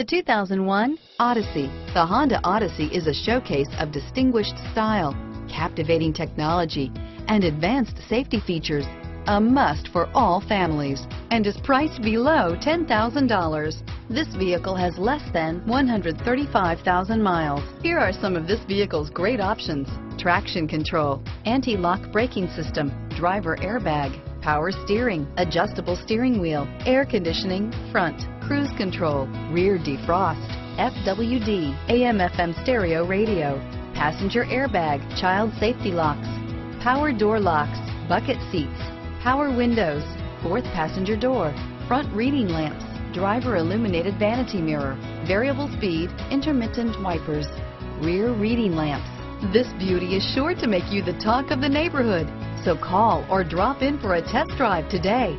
The 2001 Odyssey. The Honda Odyssey is a showcase of distinguished style, captivating technology, and advanced safety features. A must for all families and is priced below $10,000. This vehicle has less than 135,000 miles. Here are some of this vehicle's great options. Traction control, anti-lock braking system, driver airbag, power steering, adjustable steering wheel, air conditioning, front, cruise control, rear defrost, FWD, AM FM stereo radio, passenger airbag, child safety locks, power door locks, bucket seats, power windows, fourth passenger door, front reading lamps, driver illuminated vanity mirror, variable speed, intermittent wipers, rear reading lamps. This beauty is sure to make you the talk of the neighborhood. So call or drop in for a test drive today.